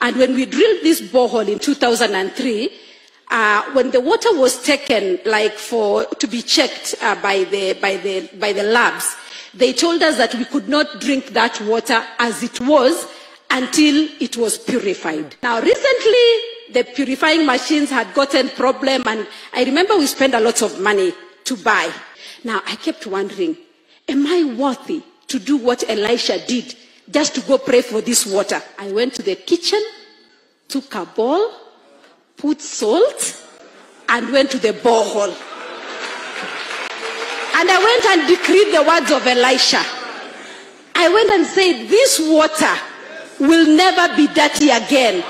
And when we drilled this borehole in 2003, uh, when the water was taken, like for to be checked uh, by the by the by the labs, they told us that we could not drink that water as it was until it was purified. Now, recently, the purifying machines had gotten problem, and I remember we spent a lot of money to buy. Now, I kept wondering, am I worthy to do what Elisha did, just to go pray for this water? I went to the kitchen, took a bowl, put salt, and went to the borehole. And I went and decreed the words of Elisha. I went and said, This water will never be dirty again.